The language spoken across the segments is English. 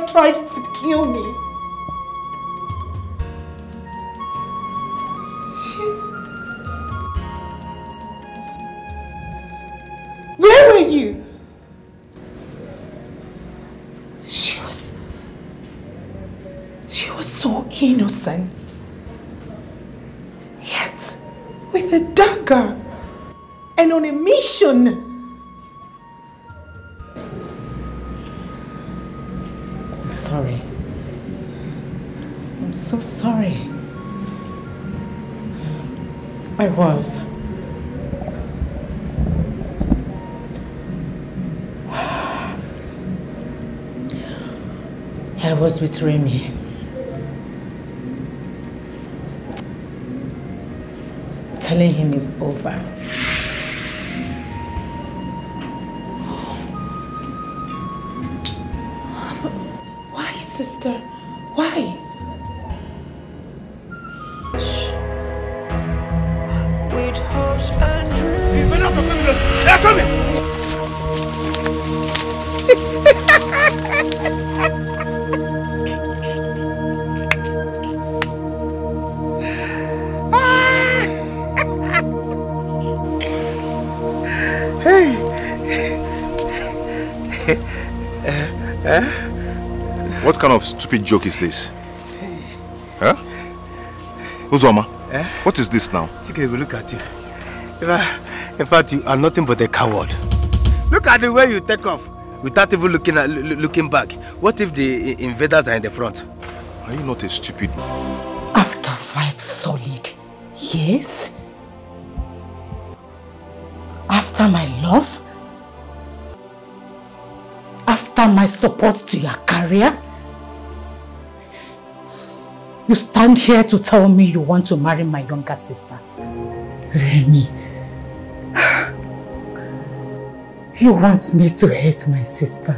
Tried to kill me. She's... Where were you? She was... She was so innocent. Yet, with a dagger and on a mission. Sorry. I'm so sorry. I was. I was with Remy. Telling him it's over. Sister? Why? Kind of stupid joke is this? Huh? Uzoma, Eh? what is this now? Chike, look at you. In fact, in fact, you are nothing but a coward. Look at the way you take off without even looking at looking back. What if the invaders are in the front? Are you not a stupid man? After five solid years? After my love? After my support to your career? You stand here to tell me you want to marry my younger sister. Remy. You want me to hate my sister.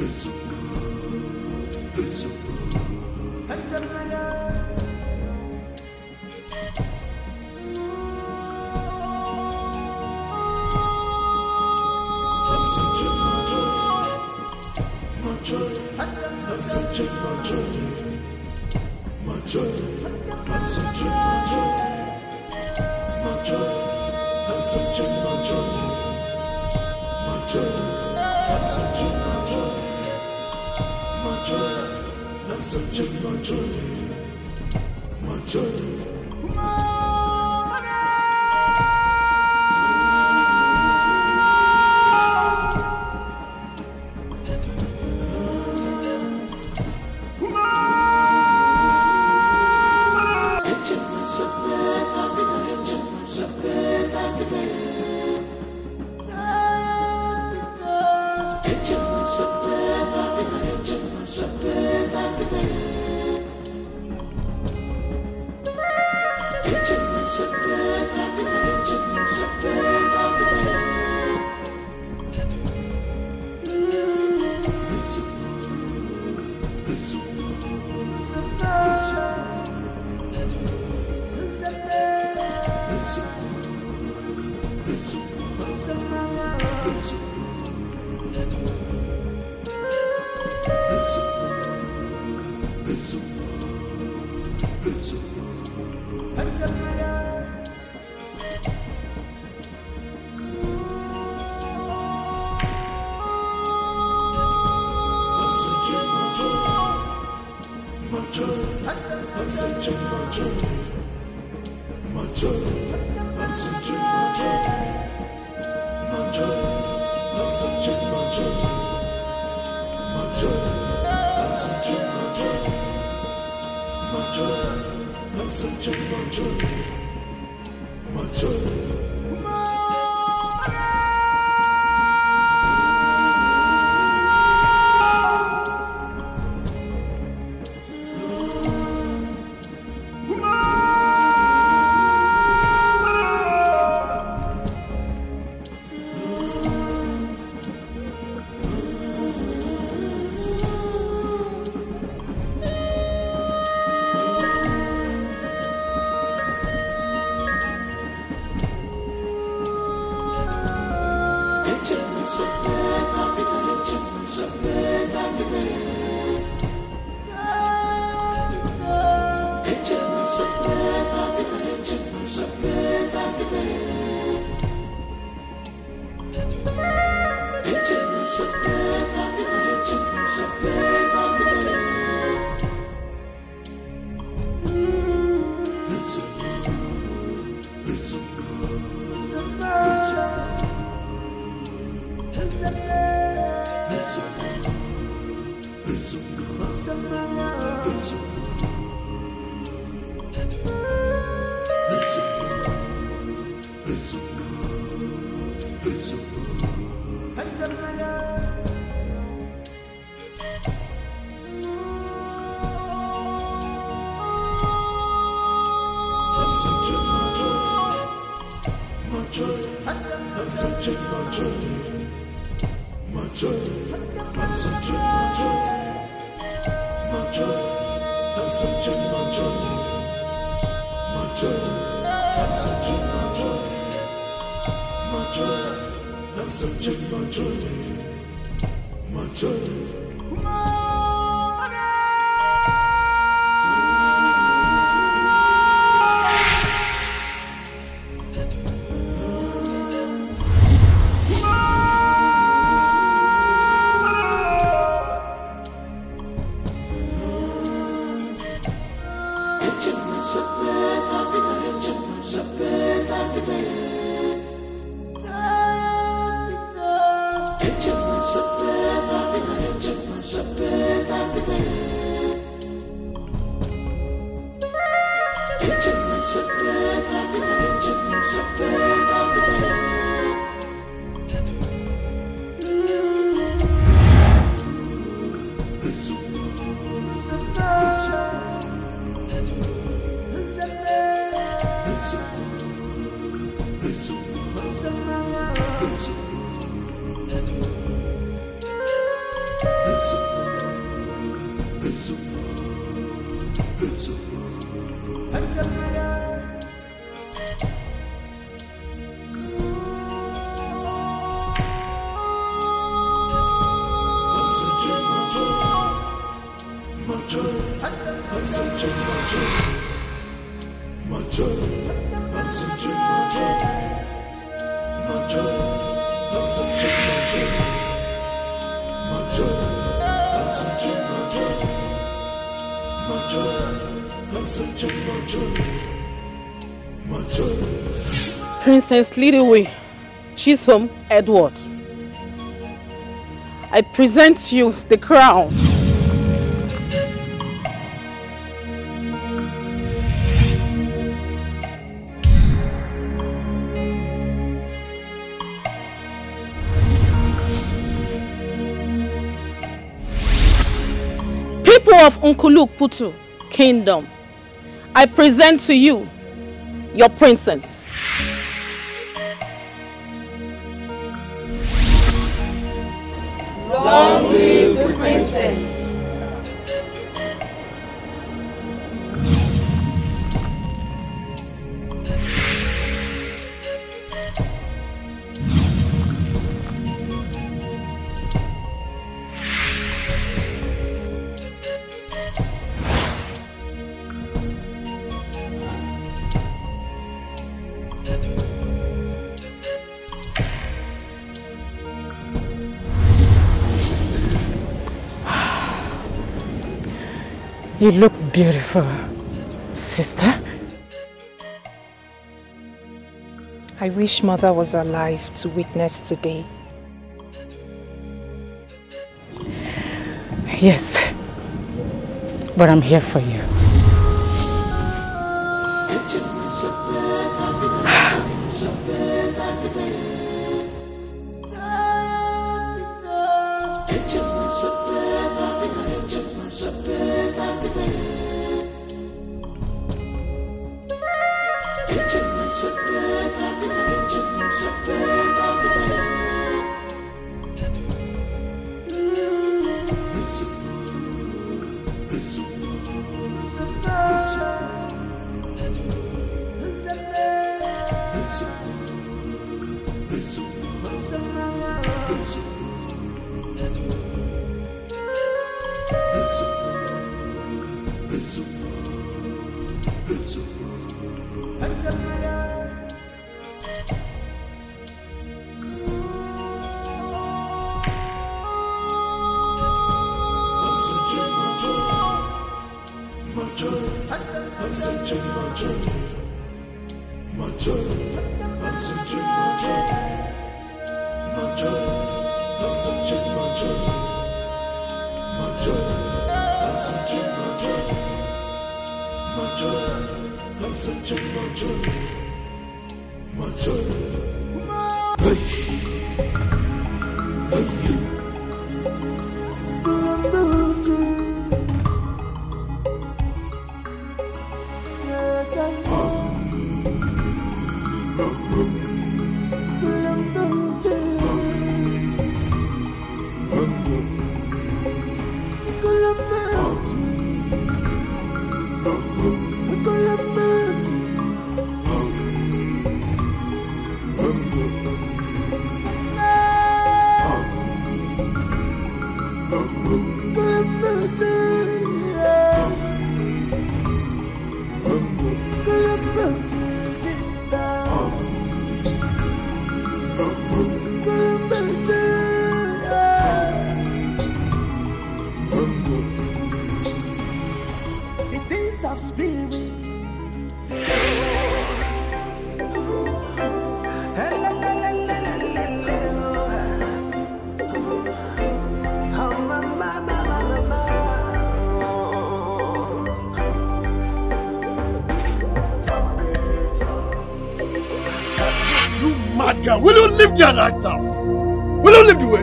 is I'm searching my joy, my joy. I'm searching my joy, my joy. manchote, manchote, mansoche, my joy, mansoche, manchote, manchote, mansoche, manchote, my joy, manchote, manchote. Journey. Princess Lindiwe, Chisom Edward. I present you the crown. People of Nkuluk Putu Kingdom, I present to you your princess. Long live the princess! You look beautiful, sister. I wish mother was alive to witness today. Yes. But I'm here for you. Leave there right now? Will you leave the way?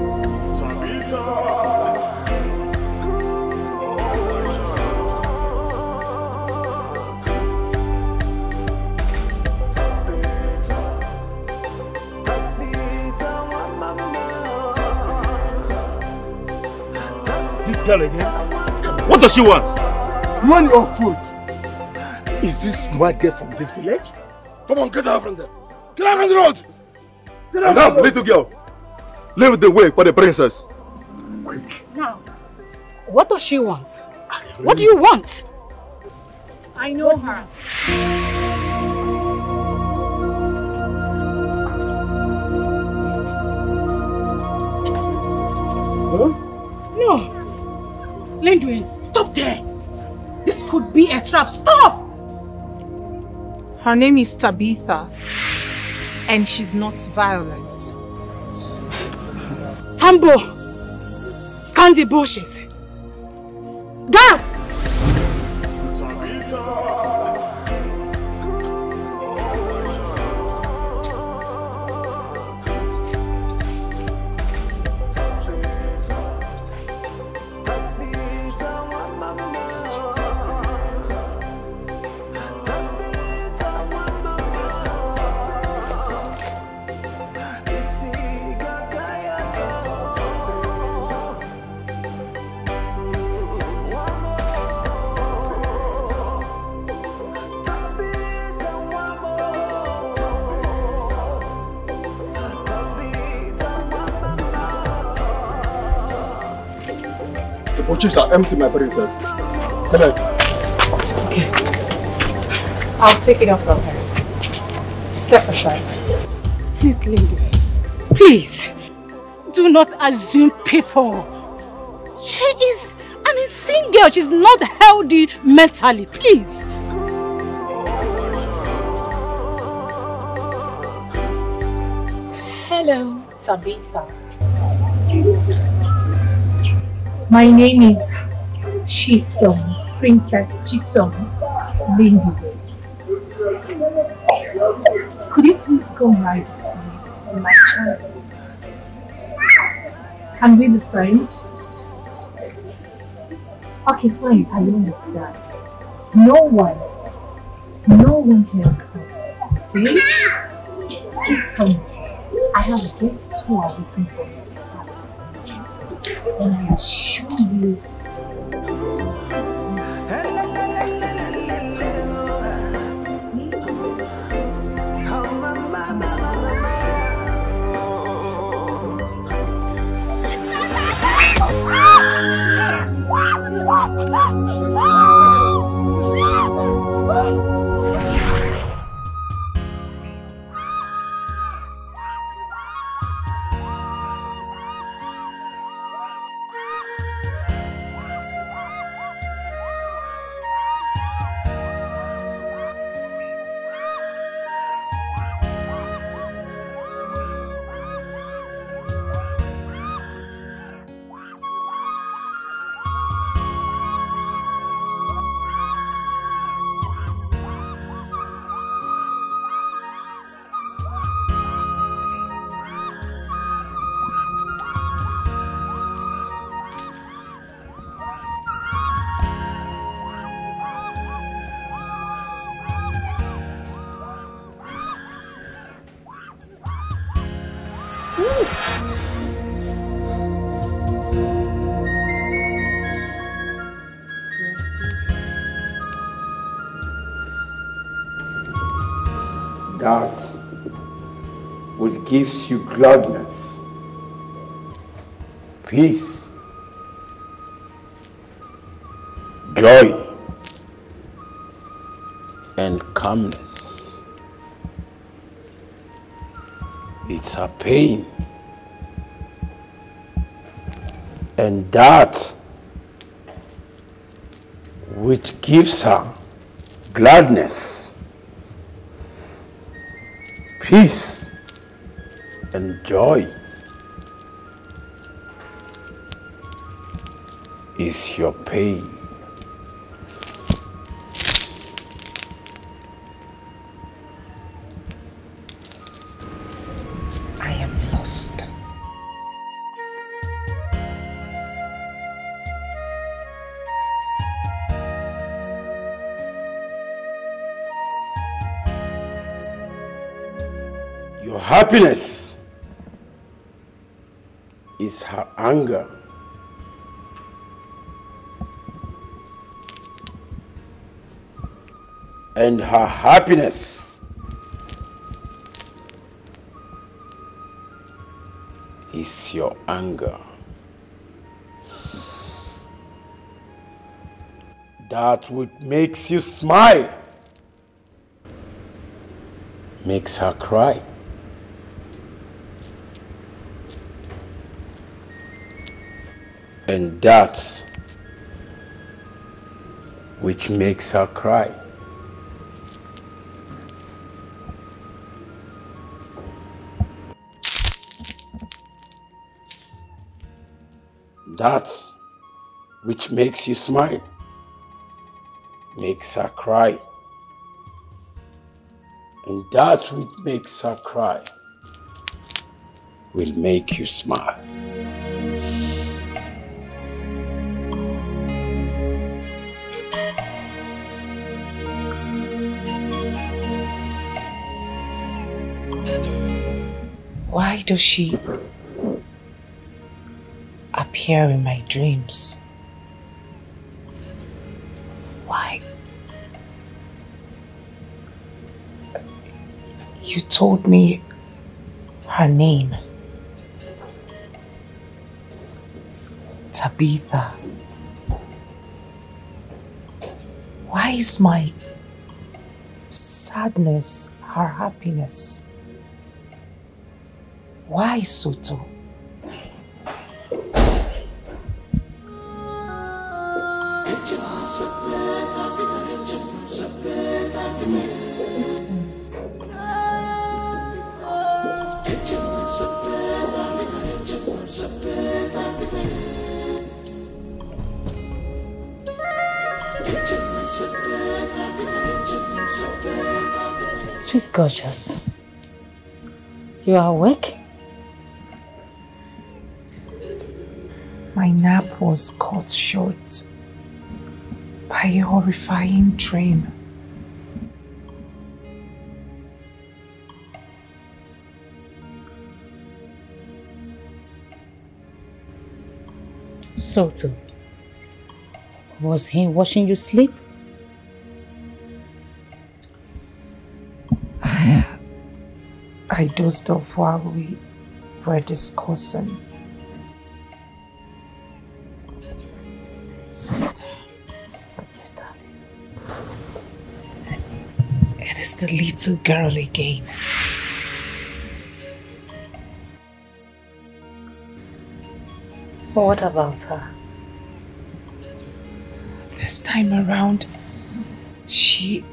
This girl again? What does she want? Money or food? Is this mad girl from this village? Come on, get out from there. Get out from the road. Get out Now, from the road. little girl, leave the way for the princess. Quick. Now, what does she want? What do you want? I know her. No. Lindiwe, stop there. This could be a trap. Stop! Her name is Tabitha, and she's not violent. Tambo, scan the bushes. Guard! The bushes are empty, my princess. Come on. I'll take it off from her. Step aside. Please, Lindiwe. Please. Do not assume people. She is an insane girl. She's not healthy mentally. Please. Hello, Tabitha. My name is Chisom, Princess Chisom Lindy. Could you please come right with me my chambers? Can we be friends? Okay, fine, I understand. No one, no one can cut, okay? Please come. I have guests who are waiting for palace. And I assure you, that gives you gladness. Peace, joy, and calmness. It's her pain. And that which gives her gladness, peace, and joy is your pain. I am lost. Your happiness is her anger. And her happiness is your anger. That which makes you smile makes her cry. And that which makes her cry that which makes you smile makes her cry. And that which makes her cry will make you smile. Why does she appear in my dreams? Why? You told me her name. Tabitha. Why is my sadness her happiness? Why, Soto? Sweet gorgeous. You are awake? My nap was cut short by a horrifying dream. Soto. Was he watching you sleep? I dozed off while we were discussing. The little girl again. What about her? This time around, she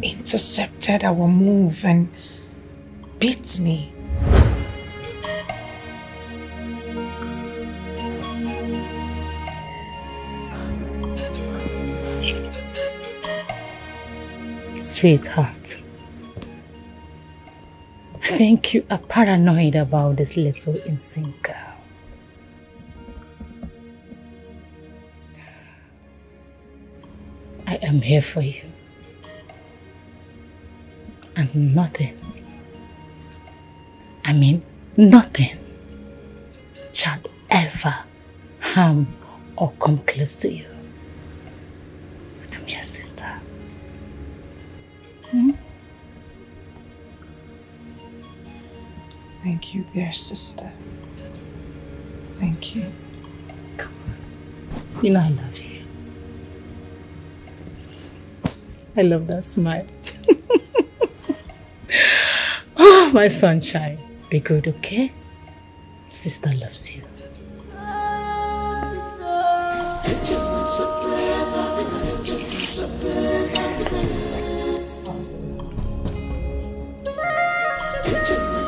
intercepted our move and beat me. Sweetheart. I think you are paranoid about this little insane girl. I am here for you. And nothing, I mean nothing, shall ever harm or come close to you. Thank you, dear sister. Thank you. You know I love you. I love that smile. oh, my sunshine. Be good, okay? Sister loves you.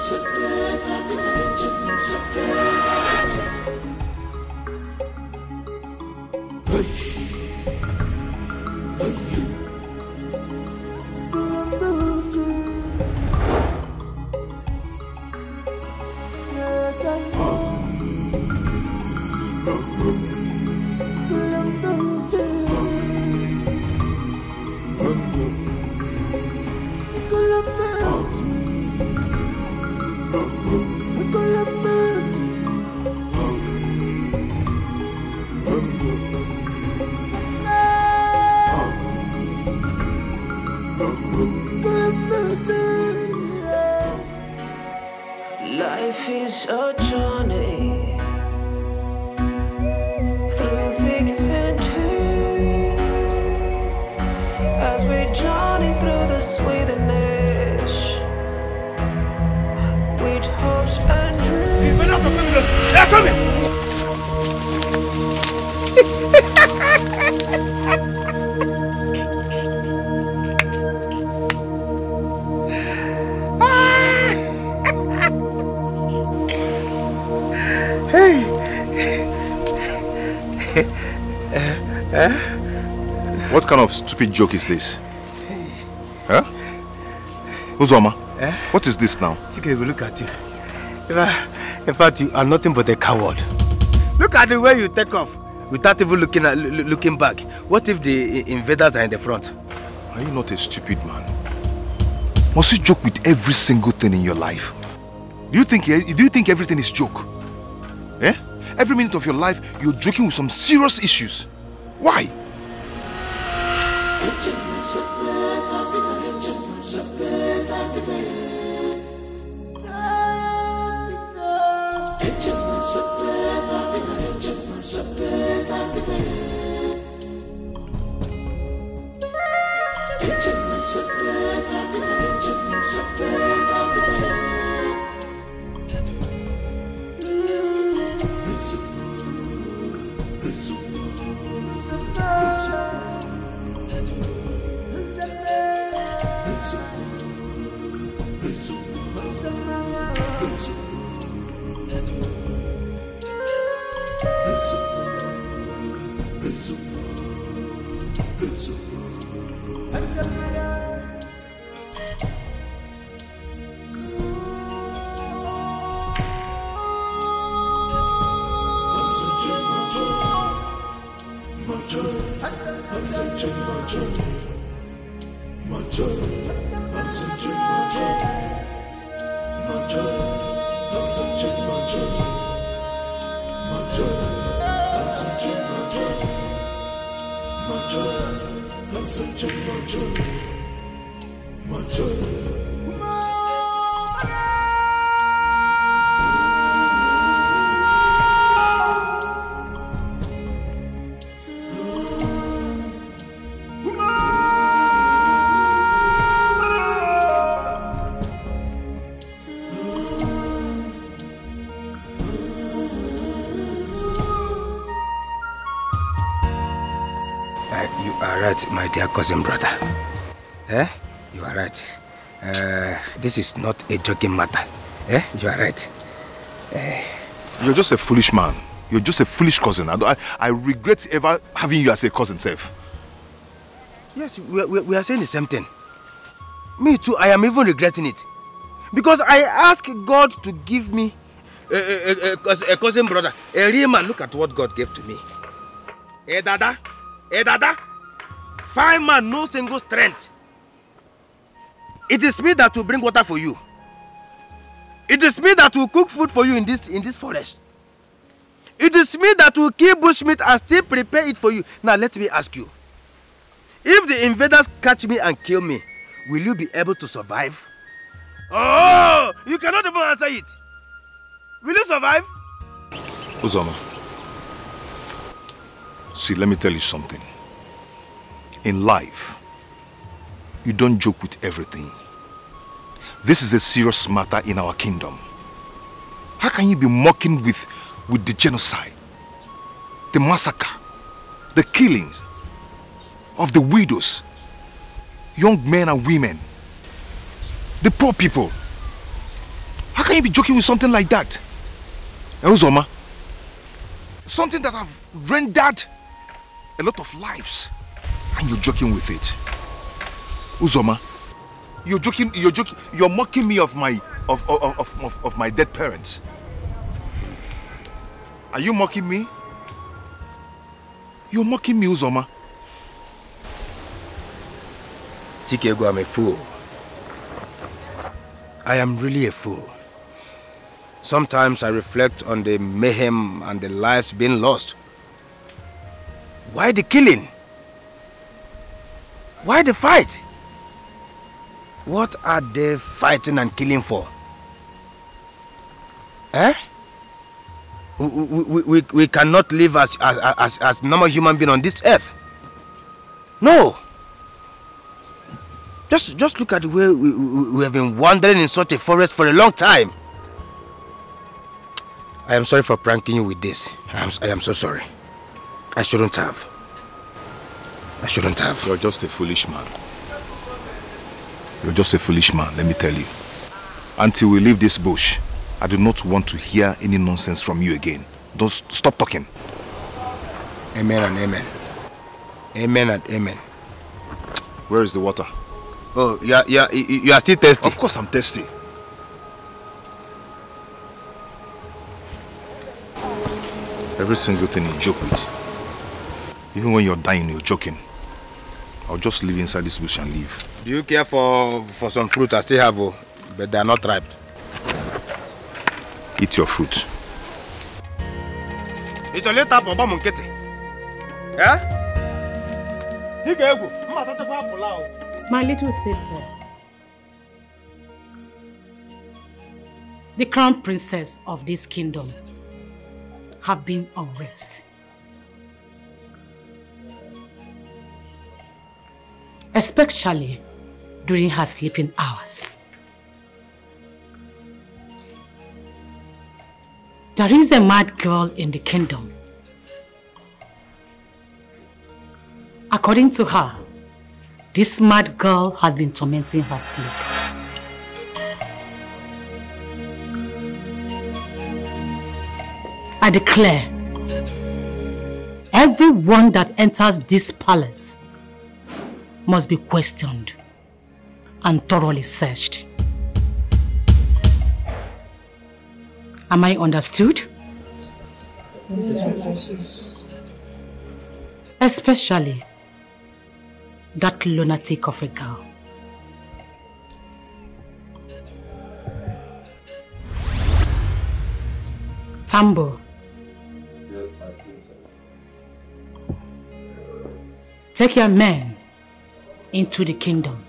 Life kind of stupid joke is this? Huh? Uzoma, Eh? what is this now? Chike, look at you. In fact, in fact, you are nothing but a coward. Look at the way you take off without even looking at looking back. What if the invaders are in the front? Are you not a stupid man? Must you joke with every single thing in your life? Do you think do you think everything is joke? Eh? Every minute of your life you're joking with some serious issues. Why? Uh, you are right, my dear cousin brother. Eh? You are right. Uh, this is not a joking matter. Eh? You are right. Eh. You're just a foolish man. You're just a foolish cousin. I, I, I regret ever having you as a cousin, Seth. Yes, we, are- we, we are saying the same thing. Me too, I am even regretting it. Because I asked God to give me a, a, a, a, cousin brother, a real man. Look at what God gave to me. A dada, a dada, fine man, no single strength. It is me that will bring water for you. It is me that will cook food for you in this in this forest. It is me that will kill bushmeat and still prepare it for you. Now let me ask you. If the invaders catch me and kill me, will you be able to survive? Oh, you cannot even answer it. Will you survive? Uzoma. See, let me tell you something. In life, you don't joke with everything. This is a serious matter in our kingdom. How can you be mocking with, with the genocide, the massacre, the killings of the widows, young men and women, the poor people? How can you be joking with something like that? Eh, Uzoma, something that have rendered a lot of lives and you're joking with it. Uzoma, you're joking, you're joking, you're mocking me of my, of, of, of, of, my dead parents. Are you mocking me? You're mocking me, Uzoma. Chikego, I'm a fool. I am really a fool. Sometimes I reflect on the mayhem and the lives being lost. Why the killing? Why the fight? What are they fighting and killing for? Eh? We, we, we, we cannot live as, as, as, as normal human being on this earth. No. Just, just look at the way we, we, we have been wandering in such a forest for a long time. I am sorry for pranking you with this. I am, I am so sorry. I shouldn't have. I shouldn't have. You're just a foolish man. You're just a foolish man, let me tell you. Until we leave this bush, I do not want to hear any nonsense from you again. Don't stop talking. Amen and amen. Amen and amen. Where is the water? Oh, you are, you are, you are still thirsty? Of course I'm thirsty. Every single thing you joke with. Even when you're dying, you're joking. I'll just live inside this bush and leave. Do you care for, for some fruit I still have, oh, but they are not ripe? Eat your fruit. Tap on bum nkịtị. Eh? Dịka egwu, mma atachakwa apụla o. My little sister, the crown princess of this kingdom, have been unrest. Especially during her sleeping hours. There is a mad girl in the kingdom. According to her, this mad girl has been tormenting her sleep. I declare, everyone that enters this palace must be questioned and thoroughly searched. Am I understood? Especially that lunatic of a girl. Tambo. Take your men into the kingdom.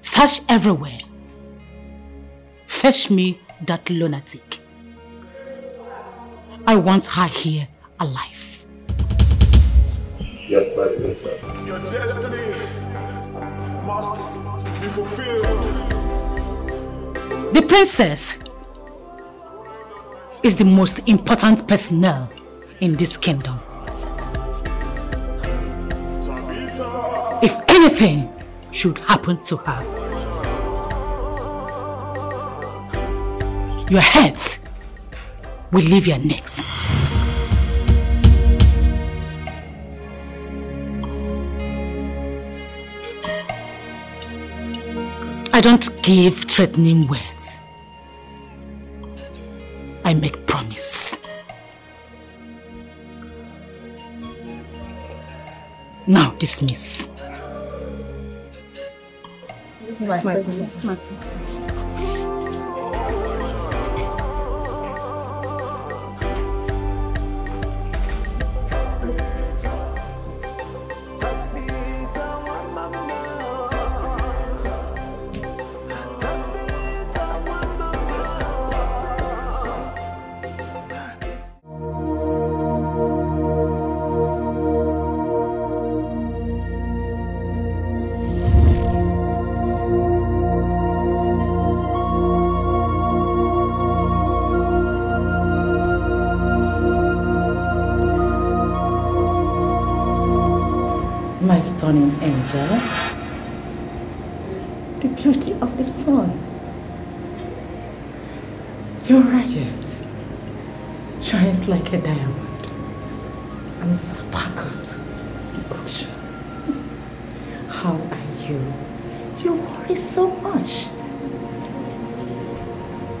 Search everywhere. Fetch me that lunatic. I want her here alive. Yes, my princess. Your destiny must be fulfilled. The princess is the most important personnel in this kingdom. Anything should happen to her, your heads will leave your necks. I don't give threatening words. I make promise. Now dismiss. My princess. My princess. Stunning angel, the beauty of the sun. You're radiant, shines like a diamond, and sparkles the ocean. How are you? You worry so much.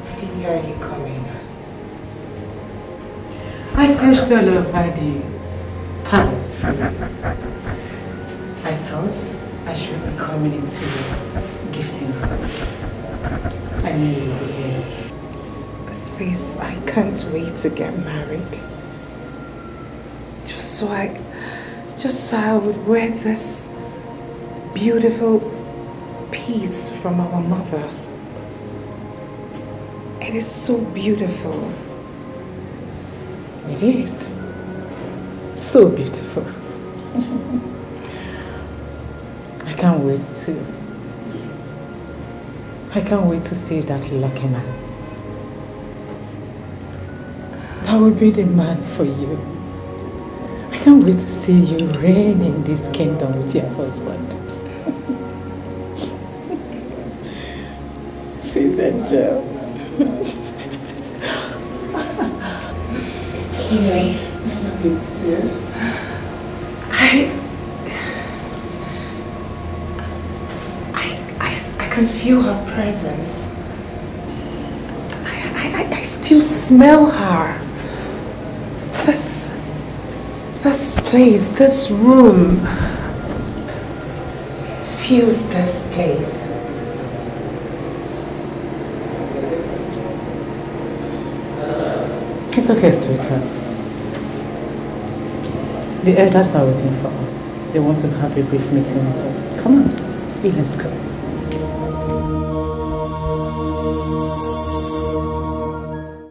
I didn't hear you coming. I searched all over the palace for you. I thought I should be coming into gifting. I knew you be here. Sis, I can't wait to get married. Just so I, just so I would wear this beautiful piece from our mother. It is so beautiful. It is. So beautiful. I can't wait to. I can't wait to see that lucky man. That will be the man for you. I can't wait to see you reign in this kingdom with your husband. Sweet angel. Kiwi. Me too. I, I, I, I can feel her presence. I, I, I still smell her. This, this place, this room feels this place. It's okay, sweetheart. The elders are waiting for us. They want to have a brief meeting with us. Come on, let's go.